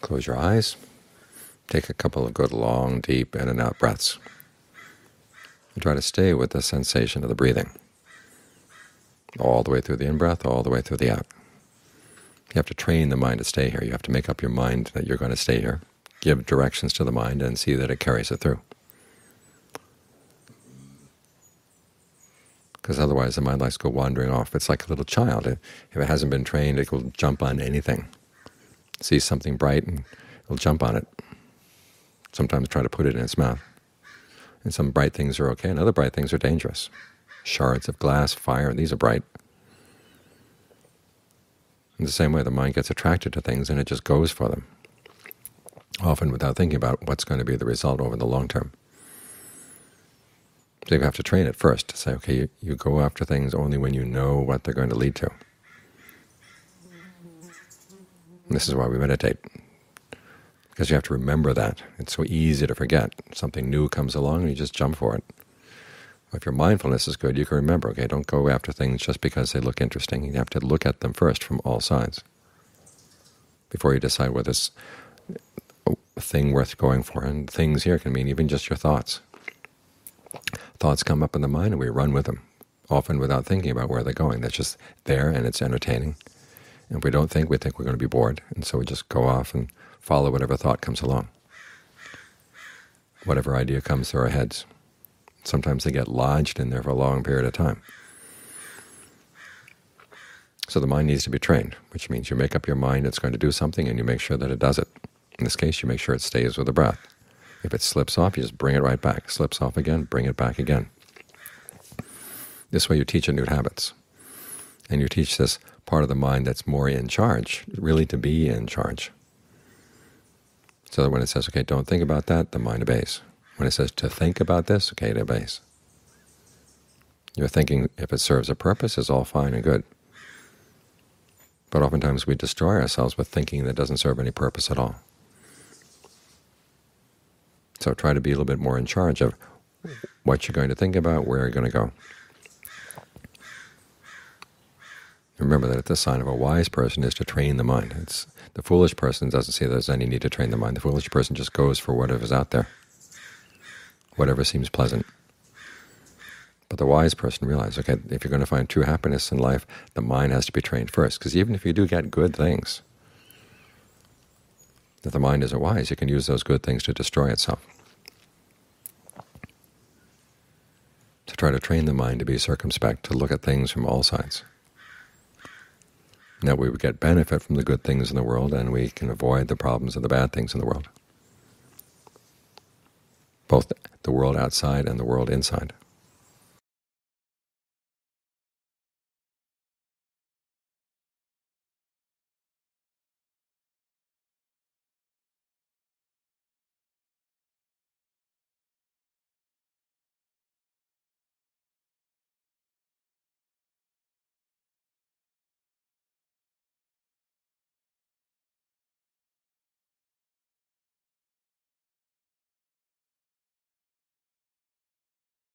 Close your eyes. Take a couple of good long, deep in and out breaths. And try to stay with the sensation of the breathing, all the way through the in-breath, all the way through the out. You have to train the mind to stay here. You have to make up your mind that you're going to stay here, give directions to the mind, and see that it carries it through. Because otherwise the mind likes to go wandering off. It's like a little child. If it hasn't been trained, it will jump on anything. Sees something bright and it'll jump on it. Sometimes try to put it in its mouth. And some bright things are okay, and other bright things are dangerous. Shards of glass, fire, these are bright. In the same way, the mind gets attracted to things and it just goes for them, often without thinking about what's going to be the result over the long term. So you have to train it first to say, okay, you, you go after things only when you know what they're going to lead to. And this is why we meditate, because you have to remember that. It's so easy to forget. Something new comes along and you just jump for it. If your mindfulness is good, you can remember, okay, don't go after things just because they look interesting. You have to look at them first from all sides before you decide whether it's a thing worth going for. And things here can mean even just your thoughts. Thoughts come up in the mind and we run with them, often without thinking about where they're going. They're just there and it's entertaining. And if we don't think, we think we're going to be bored, and so we just go off and follow whatever thought comes along, whatever idea comes through our heads. Sometimes they get lodged in there for a long period of time. So the mind needs to be trained, which means you make up your mind it's going to do something and you make sure that it does it. In this case, you make sure it stays with the breath. If it slips off, you just bring it right back. Slips off again, bring it back again. This way you teach it new habits. And you teach this part of the mind that's more in charge, really to be in charge. So that when it says, okay, don't think about that, the mind obeys. When it says to think about this, okay, it obeys. Your thinking, if it serves a purpose, is all fine and good. But oftentimes we destroy ourselves with thinking that doesn't serve any purpose at all. So try to be a little bit more in charge of what you're going to think about, where you're going to go. Remember that the sign of a wise person is to train the mind. It's, the foolish person doesn't see there's any need to train the mind. The foolish person just goes for whatever's out there whatever seems pleasant. But the wise person realizes, okay, if you're going to find true happiness in life, the mind has to be trained first. Because even if you do get good things, if the mind isn't wise, you can use those good things to destroy itself. To try to train the mind to be circumspect, to look at things from all sides. Now we would get benefit from the good things in the world, and we can avoid the problems of the bad things in the world both the world outside and the world inside.